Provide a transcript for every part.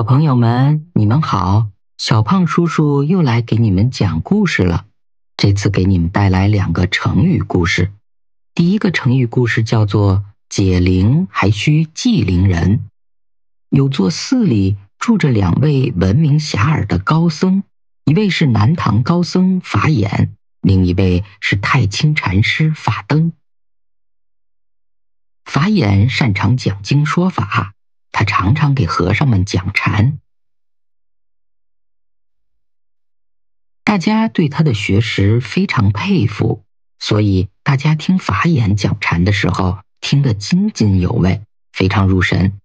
小朋友们，你们好！小胖叔叔又来给你们讲故事了。这次给你们带来两个成语故事。第一个成语故事叫做“解铃还须系铃人”。有座寺里住着两位闻名遐迩的高僧，一位是南唐高僧法眼，另一位是太清禅师法灯。法眼擅长讲经说法。他常常给和尚们讲禅，大家对他的学识非常佩服，所以大家听法眼讲禅的时候，听得津津有味，非常入神。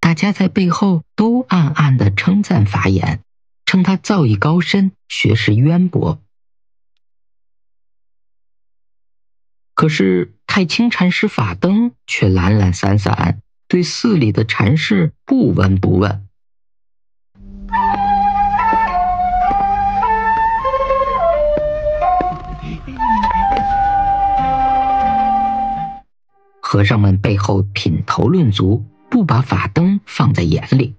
大家在背后都暗暗的称赞法眼，称他造诣高深，学识渊博。可是。太清禅师法灯却懒懒散散，对寺里的禅事不闻不问。和尚们背后品头论足，不把法灯放在眼里。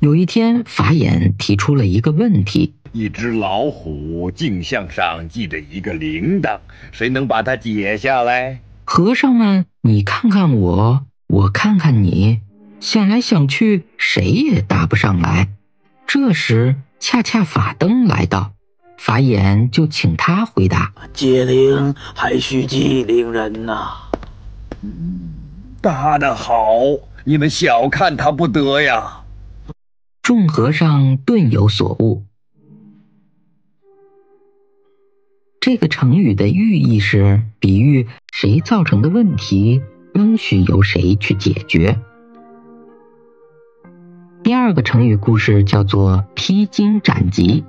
有一天，法眼提出了一个问题。一只老虎镜像上系着一个铃铛，谁能把它解下来？和尚们，你看看我，我看看你，想来想去，谁也答不上来。这时，恰恰法灯来到，法眼就请他回答：解铃还需系铃人呐。答得好，你们小看他不得呀。众和尚顿有所悟。这个成语的寓意是比喻谁造成的问题，仍需由谁去解决。第二个成语故事叫做“披荆斩棘”。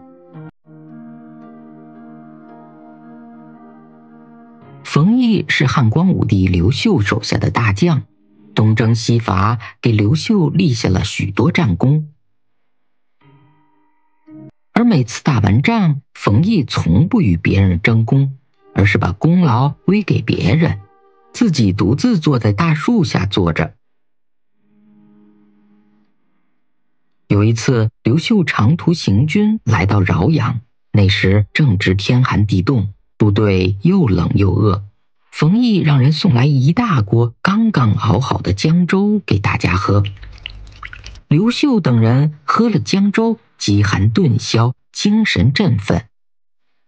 冯异是汉光武帝刘秀手下的大将，东征西伐，给刘秀立下了许多战功。每次打完仗，冯异从不与别人争功，而是把功劳归给别人，自己独自坐在大树下坐着。有一次，刘秀长途行军来到饶阳，那时正值天寒地冻，部队又冷又饿。冯异让人送来一大锅刚刚熬好的姜粥给大家喝。刘秀等人喝了姜粥。饥寒顿消，精神振奋。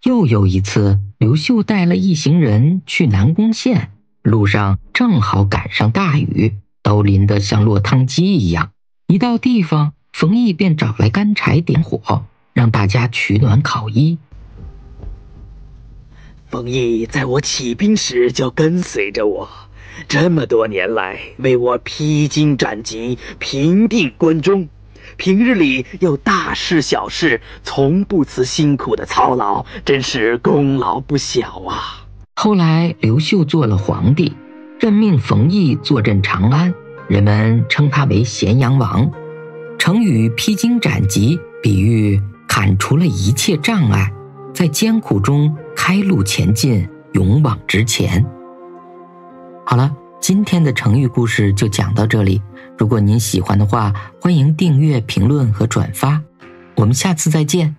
又有一次，刘秀带了一行人去南宫县，路上正好赶上大雨，都淋得像落汤鸡一样。一到地方，冯异便找来干柴点火，让大家取暖烤衣。冯异在我起兵时就跟随着我，这么多年来为我披荆斩棘，平定关中。平日里有大事小事，从不辞辛苦的操劳，真是功劳不小啊。后来刘秀做了皇帝，任命冯异坐镇长安，人们称他为咸阳王。成语“披荆斩棘”比喻砍除了一切障碍，在艰苦中开路前进，勇往直前。好了，今天的成语故事就讲到这里。如果您喜欢的话，欢迎订阅、评论和转发，我们下次再见。